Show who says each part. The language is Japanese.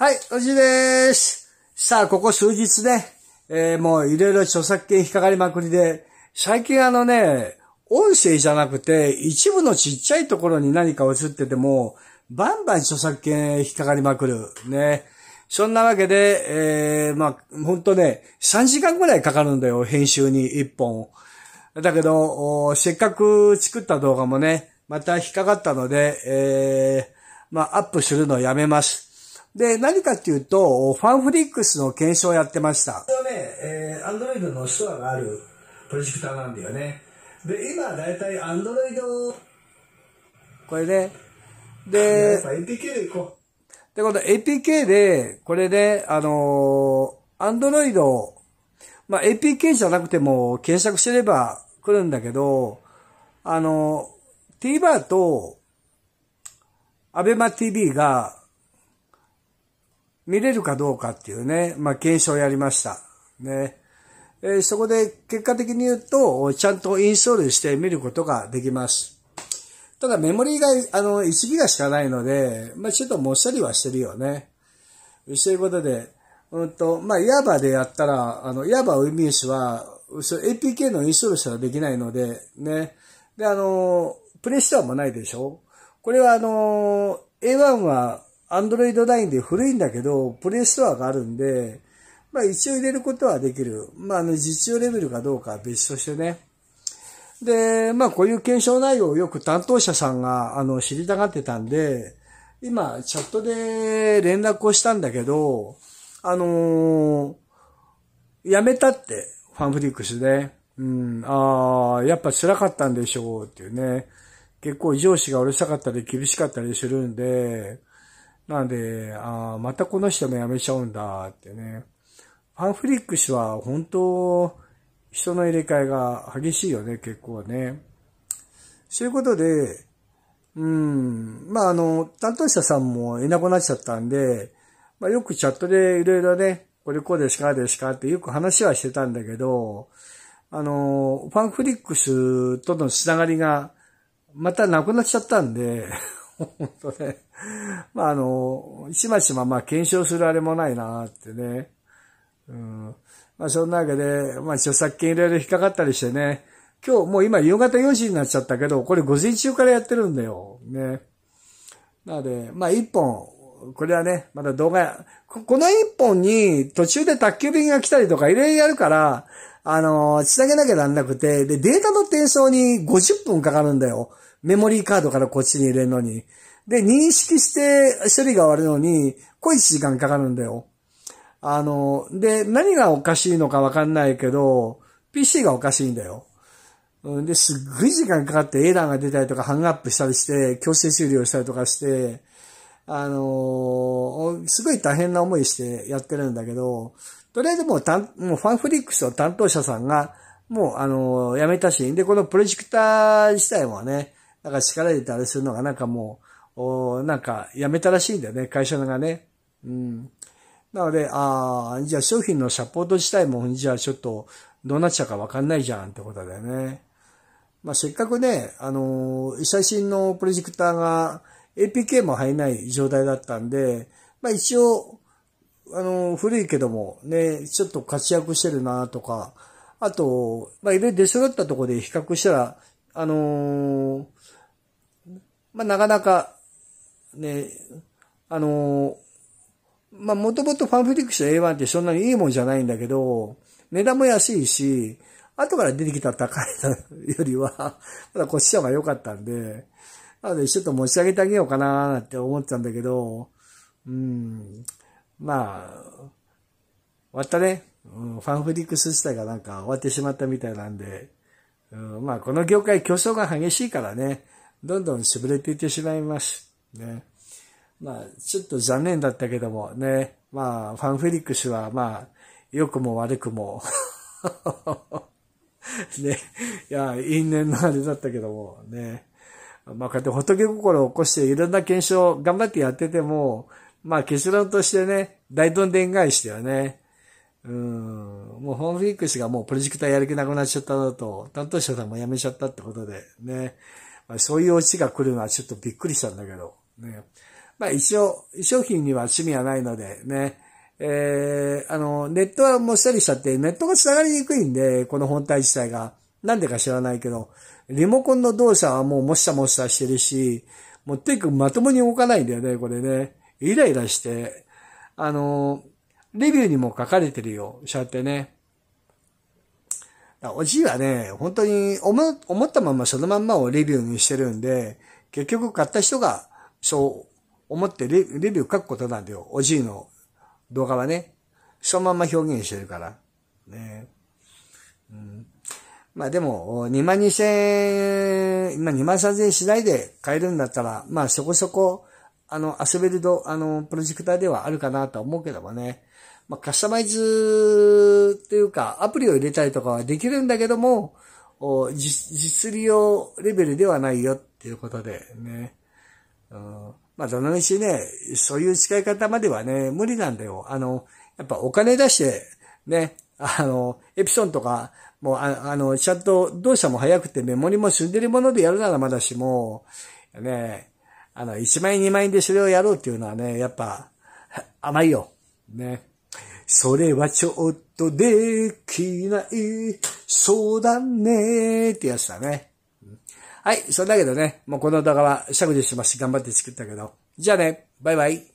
Speaker 1: はい、おじです。さあ、ここ数日ね、えー、もういろいろ著作権引っかかりまくりで、最近あのね、音声じゃなくて、一部のちっちゃいところに何か映ってても、バンバン著作権引っかかりまくる。ね。そんなわけで、えー、まあ、ほんとね、3時間ぐらいかかるんだよ、編集に1本。だけど、せっかく作った動画もね、また引っかかったので、えー、まあ、アップするのやめます。で、何かっていうと、ファンフリックスの検証をやってました。これはね、えー、アンドロイドのストアがあるプロジェクターなんだよね。で、今、だいたいアンドロイド、これね、で、APK でいこう。で、この APK で、これで、あのー、アンドロイド、まあ、APK じゃなくても検索すれば来るんだけど、あの、TVer と、アベマ TV が見れるかどうかっていうね、まあ、検証をやりました。ね。えー、そこで結果的に言うと、ちゃんとインストールして見ることができます。ただメモリーが、あの、1ギガしかないので、まあ、ちょっともっさりはしてるよね。そういうことで、うんと、まあ、ヤーバでやったら、あの、ヤーバウィミースは、APK のインストールしたらできないので、ね。で、あの、プレイストアもないでしょこれはあの、A1 はアンドロイド9で古いんだけど、プレイストアがあるんで、まあ一応入れることはできる。まああの実用レベルかどうかは別としてね。で、まあこういう検証内容をよく担当者さんがあの知りたがってたんで、今チャットで連絡をしたんだけど、あのー、やめたって、ファンフリックスで。うん、ああ、やっぱ辛かったんでしょうっていうね。結構上司がうるさかったり厳しかったりするんで、なんで、ああ、またこの人も辞めちゃうんだってね。ファンフリックスは本当、人の入れ替えが激しいよね、結構ね。そういうことで、うん、まああの、担当者さんもいなくなっちゃったんで、まあよくチャットでいろいろね、これこうですか、ですかってよく話はしてたんだけど、あの、ファンフリックスとのつながりがまたなくなっちゃったんで、本当ね。まあ、あの、しましま、ま、検証するあれもないなってね。うん。まあ、そんなわけで、まあ、著作権いろいろ引っかかったりしてね。今日もう今夕方4時になっちゃったけど、これ午前中からやってるんだよ。ね。なので、まあ、一本、これはね、まだ動画や、この一本に途中で宅急便が来たりとかいろいろやるから、あの、つなげなきゃなんなくて、で、データの転送に50分かかるんだよ。メモリーカードからこっちに入れるのに。で、認識して処理が終わるのに、小1時間かかるんだよ。あの、で、何がおかしいのかわかんないけど、PC がおかしいんだよ。で、すっごい時間かかってエラーが出たりとか、ハングアップしたりして、強制終了したりとかして、あのすごい大変な思いしてやってるんだけど、とりあえずもうたん、もうファンフリックスの担当者さんが、もう、あの辞めたし、で、このプロジェクター自体もね、なんか力入れてあれするのがなんかもう、おなんかやめたらしいんだよね、会社がね。うん。なので、ああ、じゃあ商品のサポート自体も、じゃあちょっとどうなっちゃうかわかんないじゃんってことだよね。まあ、せっかくね、あのー、最新のプロジェクターが APK も入らない状態だったんで、まあ一応、あの、古いけどもね、ちょっと活躍してるなとか、あと、まあいろいろ出揃ったところで比較したら、あのーまあ、なかなか、ね、あのまあ、もともとファンフリックス A1 ってそんなにいいもんじゃないんだけど、値段も安いし、後から出てきた高いよりは、まだこっちの方が良かったんで、なのでちょっと持ち上げてあげようかなって思ってたんだけど、うん、まあ、終わったね。うん、ファンフリックス自体がなんか終わってしまったみたいなんで、うん、まあこの業界競争が激しいからね、どんどん潰れていってしまいます。ね。まあ、ちょっと残念だったけどもね、まあ、ファンフリックスはまあ、良くも悪くも ね、いや、因縁のあれだったけどもね、まあ、こうやって仏心を起こしていろんな検証を頑張ってやってても、まあ結論としてね、大どんでん返しだよね。うん、もうホームフィックスがもうプロジェクターやる気なくなっちゃったのと、担当者さんも辞めちゃったってことでね、まあ、そういうオチが来るのはちょっとびっくりしたんだけど、ね。まあ一応、商品には罪はないのでね、えー、あの、ネットはもっさりしちゃって、ネットが繋がりにくいんで、この本体自体が。なんでか知らないけど、リモコンの動作はもうもっさもっさしてるし、もうとにかくまともに動かないんだよね、これね。イライラして。あの、レビューにも書かれてるよ、そうやってね。おじいはね、本当に思思ったままそのまんまをレビューにしてるんで、結局買った人がそう思ってレレビュー書くことなんだよ。おじいの動画はね。そのまま表現してるから。ね。うん、まあでも、2万2千円、まあ2万3千円しないで買えるんだったら、まあそこそこ、あの、遊べるど、あの、プロジェクターではあるかなと思うけどもね。まあ、カスタマイズっていうか、アプリを入れたりとかはできるんだけども、お実利用レベルではないよっていうことでね。うん、まあ、どのみちね、そういう使い方まではね、無理なんだよ。あの、やっぱお金出して、ね、あの、エピソンとか、もう、ああの、ちゃんと動作も速くてメモリも済んでるものでやるならまだしも、ね、あの、1万円2万円でそれをやろうっていうのはね、やっぱ、甘いよ。ね。それはちょっとできない。そうだねってやつだね。はい。そんだけどね、もうこの動画は削除しまし頑張って作ったけど。じゃあね、バイバイ。